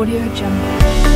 Audio Jungle.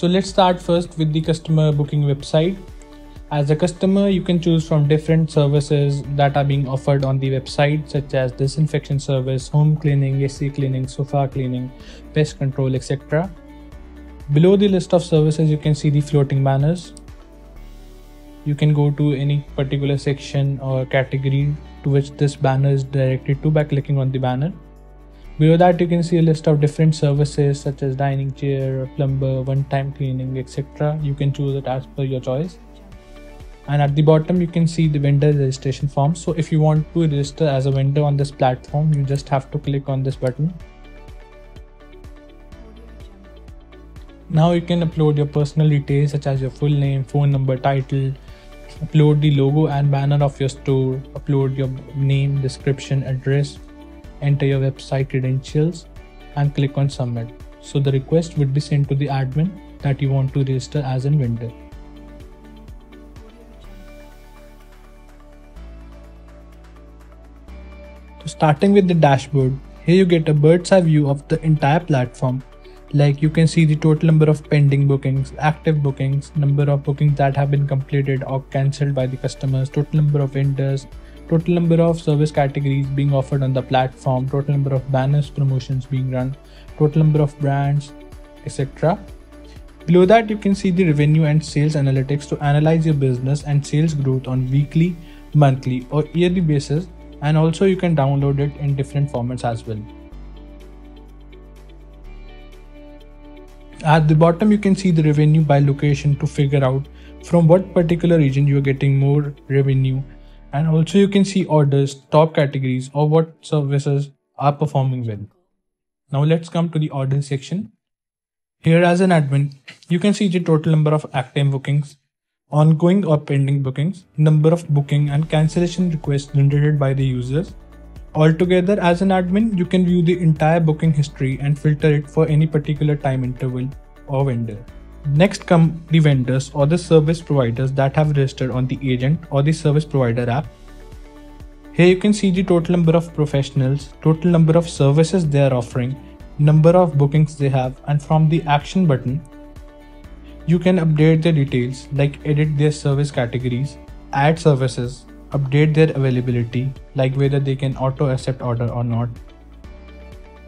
So let's start first with the customer booking website. As a customer, you can choose from different services that are being offered on the website, such as disinfection service, home cleaning, AC cleaning, sofa cleaning, pest control, etc. Below the list of services, you can see the floating banners. You can go to any particular section or category to which this banner is directed to by clicking on the banner. Below that, you can see a list of different services such as dining chair, plumber, one time cleaning, etc. You can choose it as per your choice. And at the bottom, you can see the vendor registration form. So, if you want to register as a vendor on this platform, you just have to click on this button. Now, you can upload your personal details such as your full name, phone number, title, upload the logo and banner of your store, upload your name, description, address, enter your website credentials and click on submit. So the request would be sent to the admin that you want to register as a vendor. So starting with the dashboard, here you get a bird's eye view of the entire platform. Like you can see the total number of pending bookings, active bookings, number of bookings that have been completed or cancelled by the customers, total number of vendors, total number of service categories being offered on the platform, total number of banners promotions being run, total number of brands, etc. Below that, you can see the revenue and sales analytics to analyze your business and sales growth on weekly, monthly, or yearly basis, and also you can download it in different formats as well. At the bottom, you can see the revenue by location to figure out from what particular region you are getting more revenue and also you can see orders, top categories or what services are performing well. Now let's come to the order section. Here as an admin, you can see the total number of active bookings, ongoing or pending bookings, number of booking and cancellation requests generated by the users. Altogether as an admin, you can view the entire booking history and filter it for any particular time interval or vendor. Next come the vendors or the service providers that have registered on the agent or the service provider app. Here you can see the total number of professionals, total number of services they are offering, number of bookings they have and from the action button you can update their details like edit their service categories, add services, update their availability like whether they can auto accept order or not,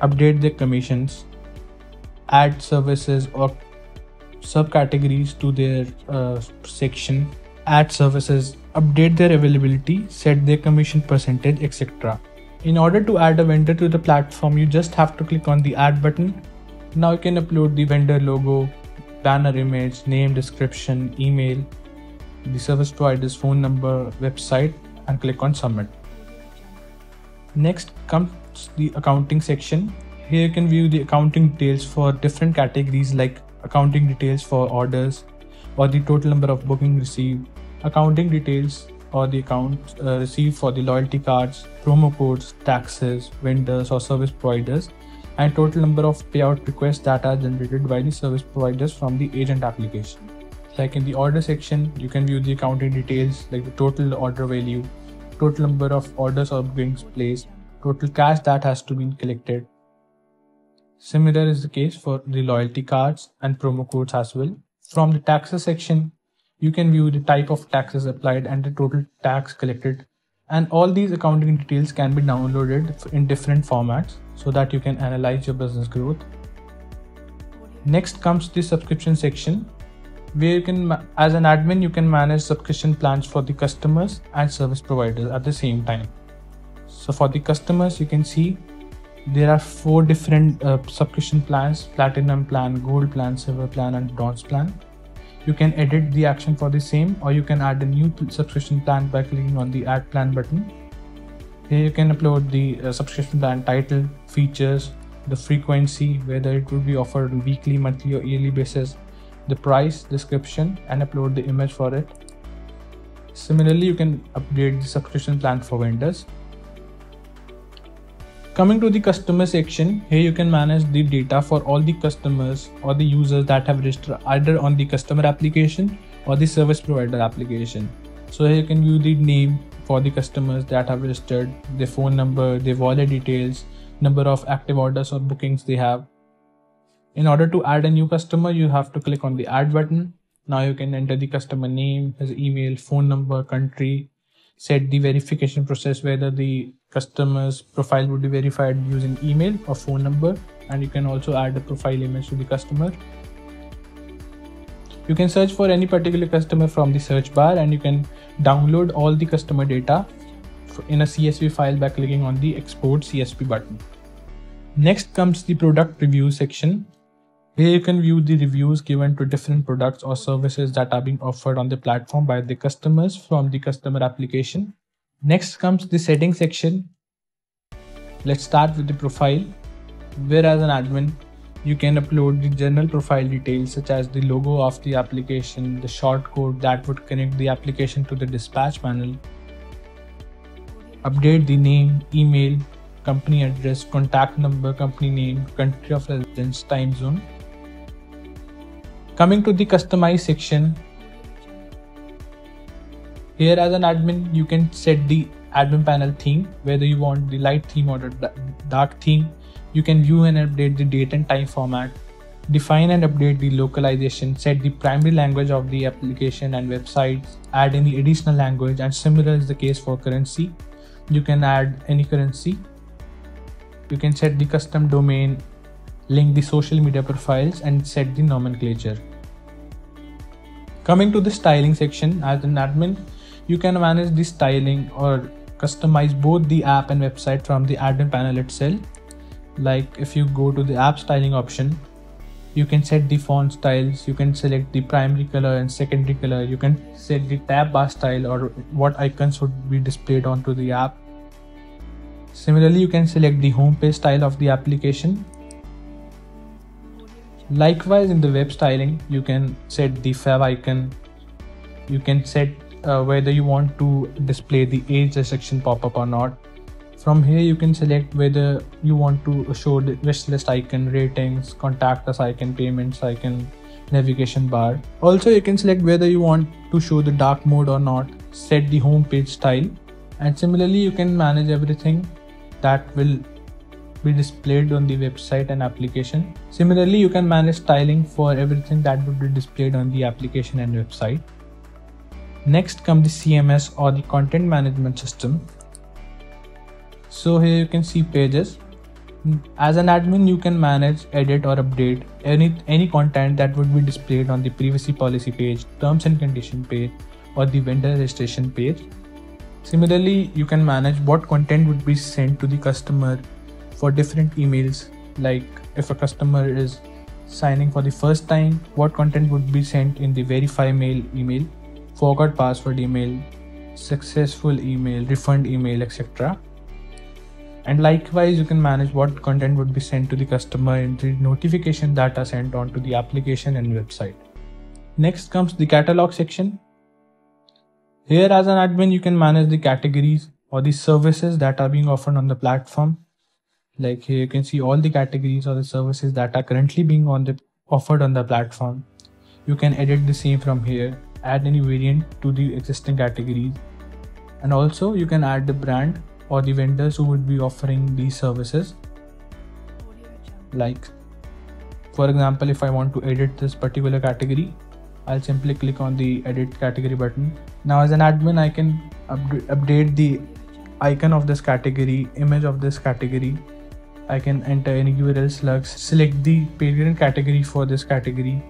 update their commissions, add services or subcategories to their uh, section, add services, update their availability, set their commission percentage, etc. In order to add a vendor to the platform, you just have to click on the add button. Now you can upload the vendor logo, banner image, name, description, email, the service provider's phone number, website, and click on submit. Next comes the accounting section. Here you can view the accounting details for different categories like accounting details for orders or the total number of booking received, accounting details or the account uh, received for the loyalty cards, promo codes, taxes, vendors or service providers, and total number of payout requests that are generated by the service providers from the agent application. Like in the order section, you can view the accounting details like the total order value, total number of orders or bookings placed, total cash that has to be collected. Similar is the case for the loyalty cards and promo codes as well. From the taxes section, you can view the type of taxes applied and the total tax collected. And all these accounting details can be downloaded in different formats so that you can analyze your business growth. Next comes the subscription section where you can as an admin you can manage subscription plans for the customers and service providers at the same time. So for the customers you can see there are four different uh, subscription plans platinum plan gold plan silver plan and bronze plan you can edit the action for the same or you can add a new subscription plan by clicking on the add plan button here you can upload the uh, subscription plan title features the frequency whether it will be offered on weekly monthly or yearly basis the price, description and upload the image for it. Similarly, you can update the subscription plan for vendors. Coming to the customer section, here you can manage the data for all the customers or the users that have registered either on the customer application or the service provider application. So here you can view the name for the customers that have registered, their phone number, their wallet details, number of active orders or bookings they have. In order to add a new customer, you have to click on the add button. Now you can enter the customer name, his email, phone number, country, set the verification process whether the customer's profile would be verified using email or phone number and you can also add a profile image to the customer you can search for any particular customer from the search bar and you can download all the customer data in a CSV file by clicking on the export CSV button. Next comes the product review section. Here you can view the reviews given to different products or services that are being offered on the platform by the customers from the customer application. Next comes the settings section. Let's start with the profile. where as an admin, you can upload the general profile details such as the logo of the application, the shortcode that would connect the application to the dispatch panel, update the name, email, company address, contact number, company name, country of residence, time zone. Coming to the customize section, here as an admin, you can set the admin panel theme, whether you want the light theme or the dark theme you can view and update the date and time format, define and update the localization, set the primary language of the application and websites, add any additional language, and similar is the case for currency. You can add any currency. You can set the custom domain, link the social media profiles, and set the nomenclature. Coming to the styling section, as an admin, you can manage the styling or customize both the app and website from the admin panel itself. Like if you go to the app styling option you can set the font styles you can select the primary color and secondary color you can set the tab bar style or what icons would be displayed onto the app. Similarly you can select the home page style of the application. Likewise in the web styling you can set the fav icon you can set uh, whether you want to display the age restriction pop-up or not from here you can select whether you want to show the wish list icon, ratings, contact us icon, payments icon, navigation bar. Also you can select whether you want to show the dark mode or not, set the home page style and similarly you can manage everything that will be displayed on the website and application. Similarly, you can manage styling for everything that would be displayed on the application and website. Next come the CMS or the content management system. So here you can see pages. As an admin you can manage edit or update any any content that would be displayed on the privacy policy page terms and condition page or the vendor registration page. Similarly you can manage what content would be sent to the customer for different emails like if a customer is signing for the first time what content would be sent in the verify mail email forgot password email successful email refund email etc and likewise you can manage what content would be sent to the customer in the notification that are sent onto the application and website. Next comes the catalog section. Here as an admin you can manage the categories or the services that are being offered on the platform. Like here you can see all the categories or the services that are currently being on the offered on the platform. You can edit the same from here add any variant to the existing categories and also you can add the brand or the vendors who would be offering these services. Like for example if i want to edit this particular category i'll simply click on the edit category button. Now as an admin i can update the icon of this category image of this category. I can enter any url slugs select the parent category for this category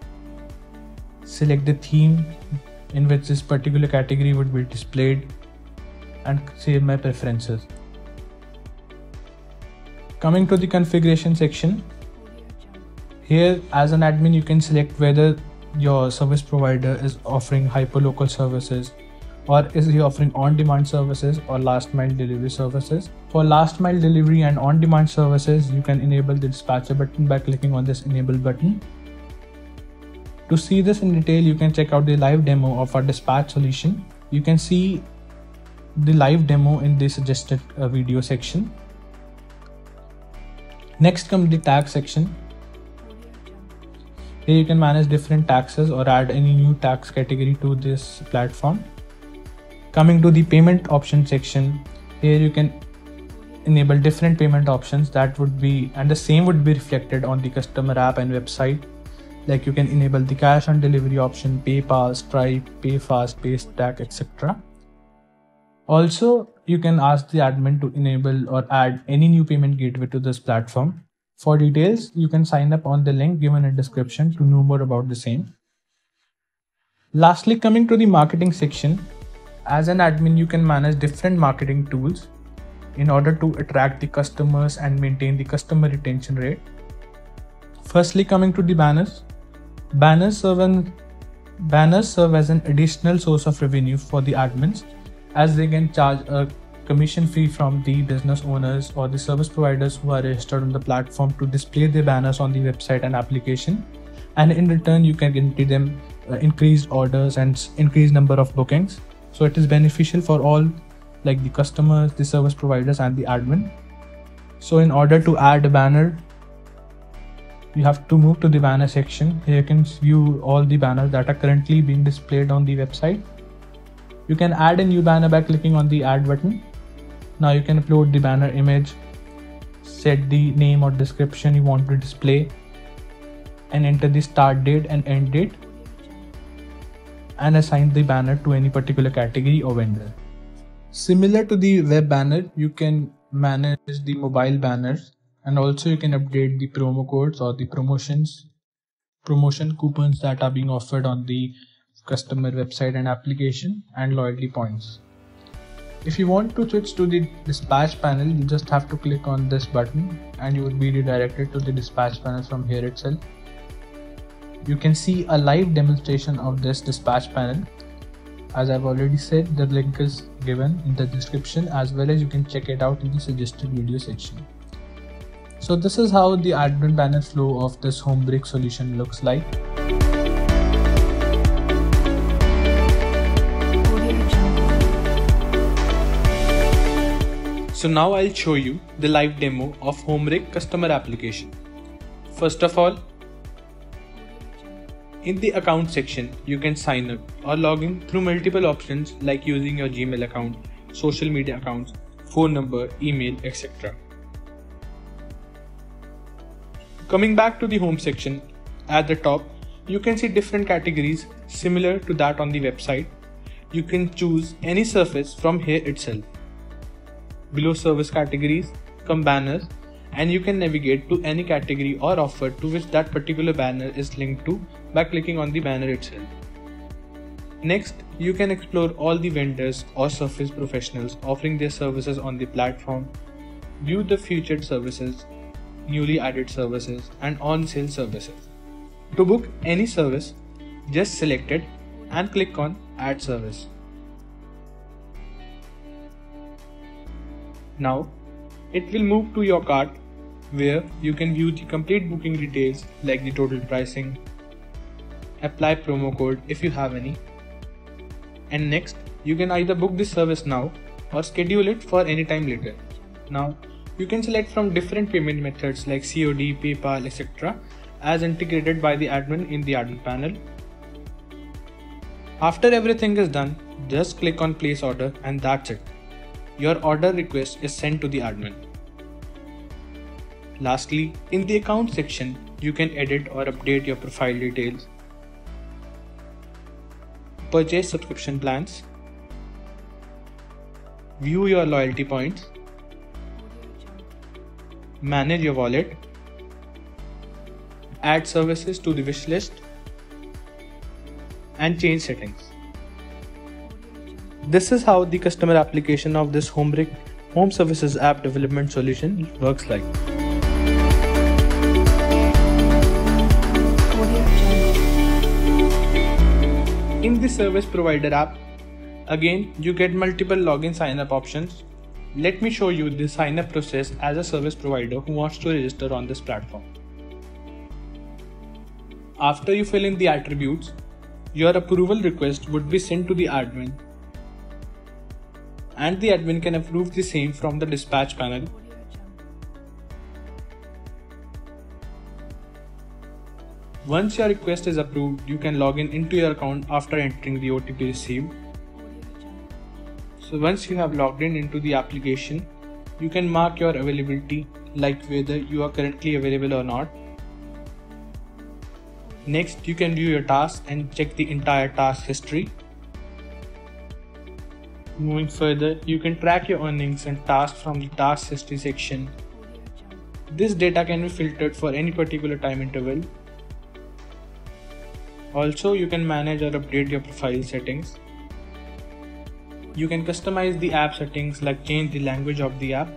select the theme in which this particular category would be displayed and save my preferences. Coming to the configuration section, here as an admin you can select whether your service provider is offering hyperlocal services or is he offering on-demand services or last mile delivery services. For last mile delivery and on-demand services, you can enable the dispatcher button by clicking on this enable button. To see this in detail, you can check out the live demo of our dispatch solution. You can see the live demo in the suggested uh, video section. Next comes the tag section. Here you can manage different taxes or add any new tax category to this platform. Coming to the payment option section, here you can enable different payment options that would be and the same would be reflected on the customer app and website like you can enable the cash on delivery option paypal stripe payfast paystack etc also you can ask the admin to enable or add any new payment gateway to this platform. For details you can sign up on the link given in description to know more about the same. Lastly coming to the marketing section as an admin you can manage different marketing tools in order to attract the customers and maintain the customer retention rate. Firstly, coming to the banners, banners serve, an, banners serve as an additional source of revenue for the admins as they can charge a commission fee from the business owners or the service providers who are registered on the platform to display their banners on the website and application and in return you can guarantee them uh, increased orders and increased number of bookings so it is beneficial for all like the customers, the service providers, and the admin. So in order to add a banner, you have to move to the banner section. Here you can view all the banners that are currently being displayed on the website. You can add a new banner by clicking on the add button. Now you can upload the banner image, set the name or description you want to display, and enter the start date and end date, and assign the banner to any particular category or vendor. Similar to the web banner, you can manage the mobile banners and also you can update the promo codes or the promotions promotion coupons that are being offered on the customer website and application and loyalty points. If you want to switch to the dispatch panel, you just have to click on this button and you will be redirected to the dispatch panel from here itself. You can see a live demonstration of this dispatch panel as I've already said, the link is given in the description as well as you can check it out in the suggested video section. So this is how the admin banner flow of this Homebrick solution looks like. So now I'll show you the live demo of Homebrick customer application. First of all, in the account section, you can sign up or log in through multiple options like using your Gmail account, social media accounts, phone number, email, etc. Coming back to the home section, at the top, you can see different categories similar to that on the website. You can choose any surface from here itself. Below service categories come banners and you can navigate to any category or offer to which that particular banner is linked to by clicking on the banner itself. Next, you can explore all the vendors or surface professionals offering their services on the platform, view the featured services, newly added services, and on sale services. To book any service, just select it and click on Add Service. Now, it will move to your cart where you can view the complete booking details like the total pricing, apply promo code if you have any, and next you can either book this service now or schedule it for any time later. Now you can select from different payment methods like COD, PayPal, etc. as integrated by the admin in the admin panel. After everything is done, just click on place order and that's it. Your order request is sent to the admin. Lastly, in the account section, you can edit or update your profile details, purchase subscription plans, view your loyalty points, manage your wallet, add services to the wish list, and change settings. This is how the customer application of this Homebrick Home Services app development solution works like. In the service provider app, again you get multiple login sign up options. Let me show you the sign up process as a service provider who wants to register on this platform. After you fill in the attributes, your approval request would be sent to the admin and the admin can approve the same from the dispatch panel. Once your request is approved, you can log in into your account after entering the OTP received. So once you have logged in into the application, you can mark your availability like whether you are currently available or not. Next, you can view your tasks and check the entire task history. Moving further, you can track your earnings and tasks from the task history section. This data can be filtered for any particular time interval. Also, you can manage or update your profile settings. You can customize the app settings like change the language of the app.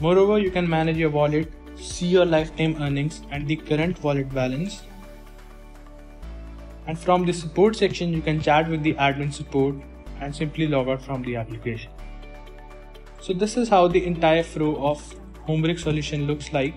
Moreover, you can manage your wallet, see your lifetime earnings and the current wallet balance. And from the support section, you can chat with the admin support and simply log out from the application. So this is how the entire flow of Homebrick solution looks like